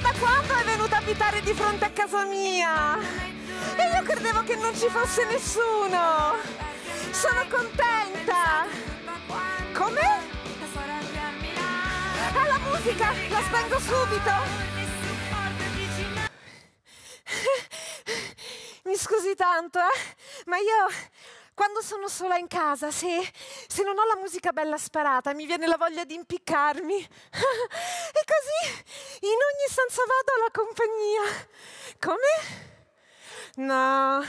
da quando è venuta a abitare di fronte a casa mia? E io credevo che non ci fosse nessuno! Sono contenta! Come? Ah, la musica! La spengo subito! Mi scusi tanto, eh? Ma io quando sono sola in casa, se, se, non ho la musica bella sparata, mi viene la voglia di impiccarmi. e così in ogni stanza vado alla compagnia. Come? No,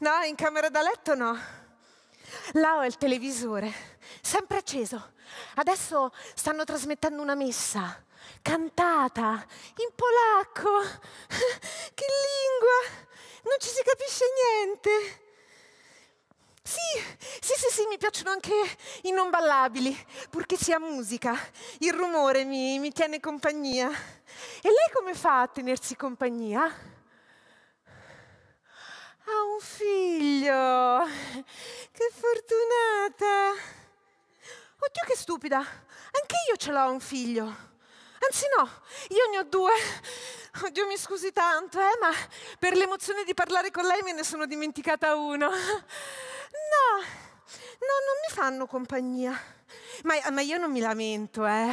no, in camera da letto no. Là ho il televisore, sempre acceso. Adesso stanno trasmettendo una messa, cantata, in polacco. che lingua! Non ci si capisce niente. Sì, sì, sì, sì, mi piacciono anche i non ballabili, purché sia musica. Il rumore mi, mi tiene compagnia. E lei come fa a tenersi compagnia? Ha un figlio. Che fortunata. Oddio, che stupida. Anche io ce l'ho un figlio. Anzi no, io ne ho due. Oddio, mi scusi tanto, eh, ma per l'emozione di parlare con lei me ne sono dimenticata uno. No, no, non mi fanno compagnia. Ma, ma, io non mi lamento, eh.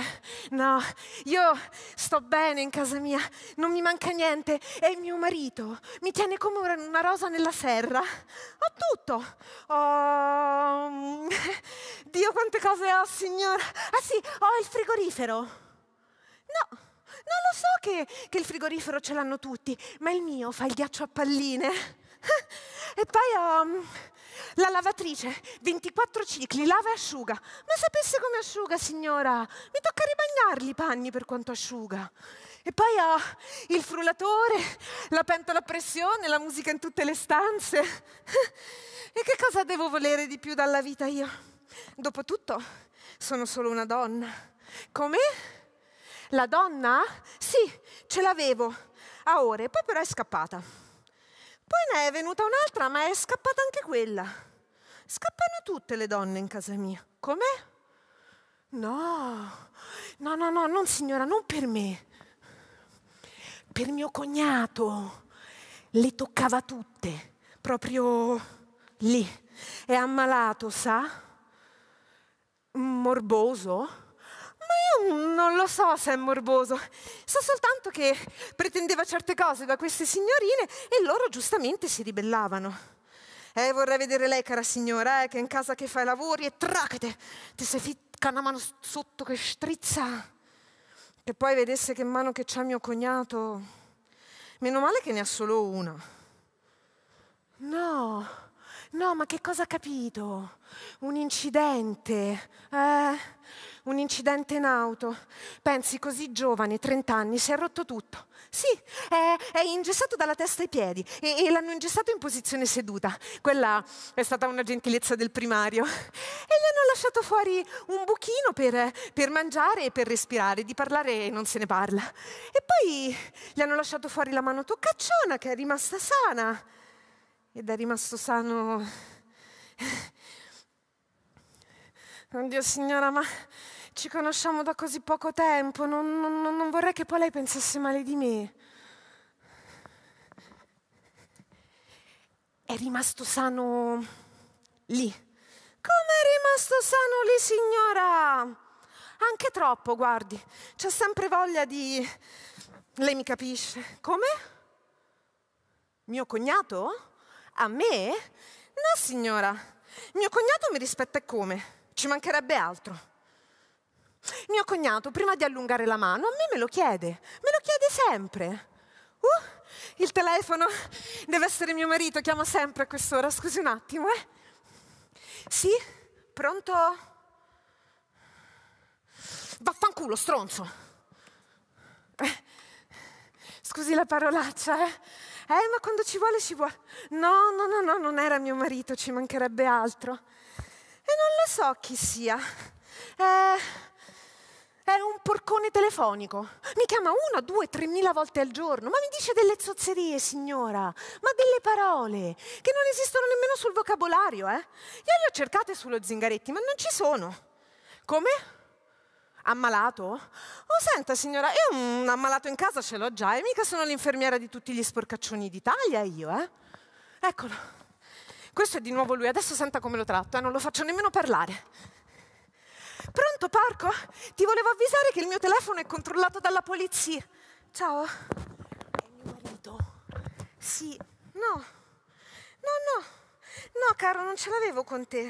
No, io sto bene in casa mia, non mi manca niente. E mio marito mi tiene come una rosa nella serra. Ho tutto. Ho... Dio, quante cose ho, signora. Ah sì, ho il frigorifero. No, non lo so che, che il frigorifero ce l'hanno tutti, ma il mio fa il ghiaccio a palline. E poi ho la lavatrice, 24 cicli, lava e asciuga. Ma sapesse come asciuga, signora? Mi tocca ribagnarli i panni per quanto asciuga. E poi ho il frullatore, la pentola a pressione, la musica in tutte le stanze. E che cosa devo volere di più dalla vita io? Dopotutto, sono solo una donna. Come? La donna? Sì, ce l'avevo a ore, poi però è scappata. Poi ne è venuta un'altra, ma è scappata anche quella. Scappano tutte le donne in casa mia. Com'è? No, no, no, no, non signora, non per me. Per mio cognato. Le toccava tutte, proprio lì. È ammalato, sa? Morboso? Io non lo so se è morboso, so soltanto che pretendeva certe cose da queste signorine e loro giustamente si ribellavano. Eh, vorrei vedere lei, cara signora, eh, che in casa che fai lavori e tracate, ti sei ficca una mano sotto che strizza. Che poi vedesse che mano che c'ha mio cognato. Meno male che ne ha solo una. No, no, ma che cosa ha capito? Un incidente. Eh, un incidente in auto. Pensi, così giovane, 30 anni, si è rotto tutto. Sì, è, è ingessato dalla testa ai piedi e, e, l'hanno ingessato in posizione seduta. Quella è stata una gentilezza del primario. E gli hanno lasciato fuori un buchino per, per mangiare e per respirare. Di parlare non se ne parla. E poi gli hanno lasciato fuori la mano toccacciona che è rimasta sana. Ed è rimasto sano. Oddio signora, ma ci conosciamo da così poco tempo, non, non, non vorrei che poi lei pensasse male di me. È rimasto sano lì. Come è rimasto sano lì, signora? Anche troppo, guardi. C'ha sempre voglia di... Lei mi capisce. Come? Mio cognato? A me? No, signora. Mio cognato mi rispetta come? Ci mancherebbe altro. Mio cognato, prima di allungare la mano, a me me lo chiede, me lo chiede sempre. Uh, il telefono, deve essere mio marito, chiama sempre a quest'ora, scusi un attimo, eh. Sì? Pronto? Vaffanculo, stronzo. Eh, scusi la parolaccia, eh. Eh, ma quando ci vuole ci vuole. No, no, no, no, non era mio marito, ci mancherebbe altro. E non lo so chi sia. Eh, È un porcone telefonico. Mi chiama una, due, tremila volte al giorno, ma mi dice delle zozzerie, signora, ma delle parole che non esistono nemmeno sul vocabolario, eh? Io le ho cercate sullo Zingaretti, ma non ci sono. Come? Ammalato? Oh, senta signora, io un ammalato in casa ce l'ho già e mica sono l'infermiera di tutti gli sporcaccioni d'Italia io, eh? Eccolo. Questo è di nuovo lui, adesso senta come lo tratto, eh? non lo faccio nemmeno parlare. Pronto, Parco? Ti volevo avvisare che il mio telefono è controllato dalla polizia. Ciao. È mio marito. Sì. No. No, no. No, caro, non ce l'avevo con te.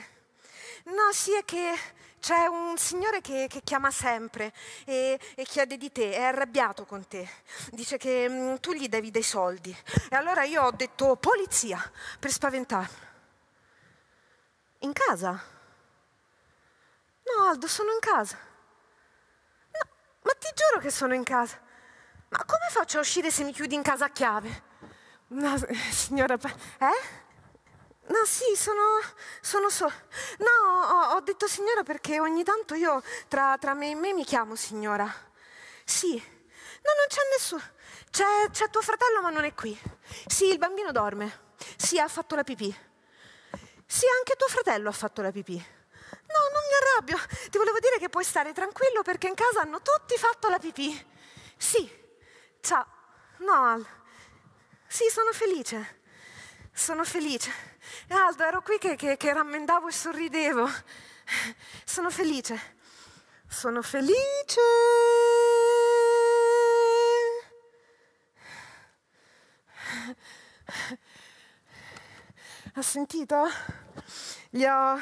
No, sì, è che c'è un signore che, che chiama sempre e, e, chiede di te, è arrabbiato con te. Dice che mh, mm, tu gli devi dei soldi. E allora io ho detto polizia per spaventarlo. In casa? No, Aldo, sono in casa. No, ma ti giuro che sono in casa. Ma come faccio a uscire se mi chiudi in casa a chiave? No, signora, eh? No, sì, sono, sono so. No, ho, ho, detto signora perché ogni tanto io tra, tra, me e me mi chiamo signora. Sì. No, non c'è nessuno. C'è, c'è tuo fratello ma non è qui. Sì, il bambino dorme. Sì, ha fatto la pipì. Sì, anche tuo fratello ha fatto la pipì. No, non mi arrabbio. Ti volevo dire che puoi stare tranquillo perché in casa hanno tutti fatto la pipì. Sì. Ciao. No, Sì, sono felice. Sono felice. Aldo, ero qui che, che, che rammendavo e sorridevo. Sono felice. Sono felice. Ha sentito? Gli ho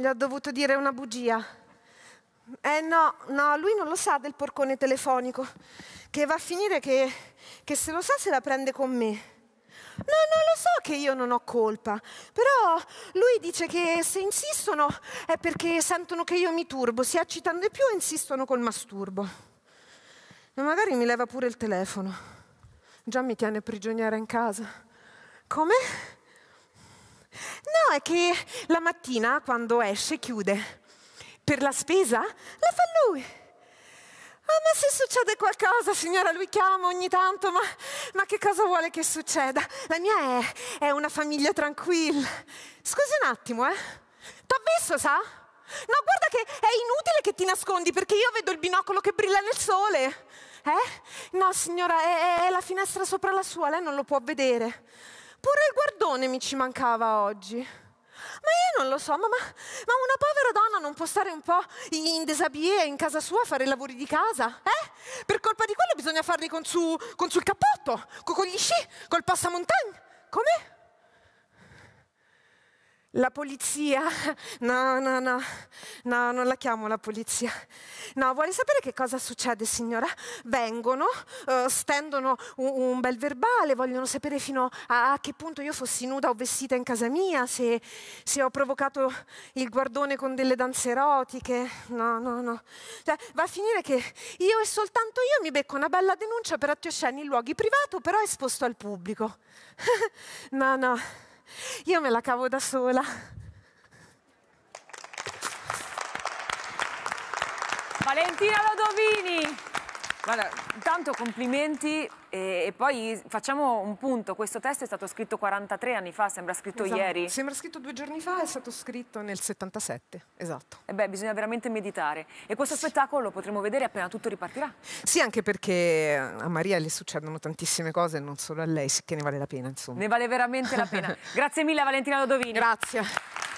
gli ho dovuto dire una bugia. Eh no, no, lui non lo sa del porcone telefonico, che va a finire che, che se lo sa se la prende con me. No, non lo so che io non ho colpa, però lui dice che se insistono è perché sentono che io mi turbo, si eccitano di più e insistono col masturbo. Ma magari mi leva pure il telefono. Già mi tiene prigioniera in casa. Come? No, è che la mattina quando esce chiude. Per la spesa la fa lui. Ah, ma se succede qualcosa, signora, lui chiama ogni tanto, ma, ma che cosa vuole che succeda? La mia è, è una famiglia tranquilla. Scusi un attimo, eh. T'ho visto, sa? No, guarda che è inutile che ti nascondi perché io vedo il binocolo che brilla nel sole. Eh? No, signora, è, è la finestra sopra la sua, lei non lo può vedere. Pure il guardone mi ci mancava oggi. Ma io non lo so, ma, ma, ma, una povera donna non può stare un po' in desabie in casa sua a fare i lavori di casa? Eh? Per colpa di quello bisogna farli con su, con sul cappotto, con, con gli sci, col passamontagna. Come? La polizia? No, no, no, no, non la chiamo la polizia. No, vuole sapere che cosa succede, signora? Vengono, uh, stendono un, un, bel verbale, vogliono sapere fino a, a, che punto io fossi nuda o vestita in casa mia, se, se, ho provocato il guardone con delle danze erotiche. No, no, no. Cioè, va a finire che io e soltanto io mi becco una bella denuncia per atti osceni in luoghi privati, però esposto al pubblico. no, no. Io me la cavo da sola. Valentina Lodovini! Guarda, intanto complimenti e, e, poi facciamo un punto. Questo testo è stato scritto 43 anni fa, sembra scritto esatto. ieri. Sembra scritto due giorni fa, è stato scritto nel 77, esatto. E beh, bisogna veramente meditare. E questo spettacolo lo potremo vedere appena tutto ripartirà. Sì, anche perché a Maria le succedono tantissime cose, non solo a lei, che ne vale la pena, insomma. Ne vale veramente la pena. Grazie mille a Valentina Lodovini. Grazie.